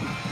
you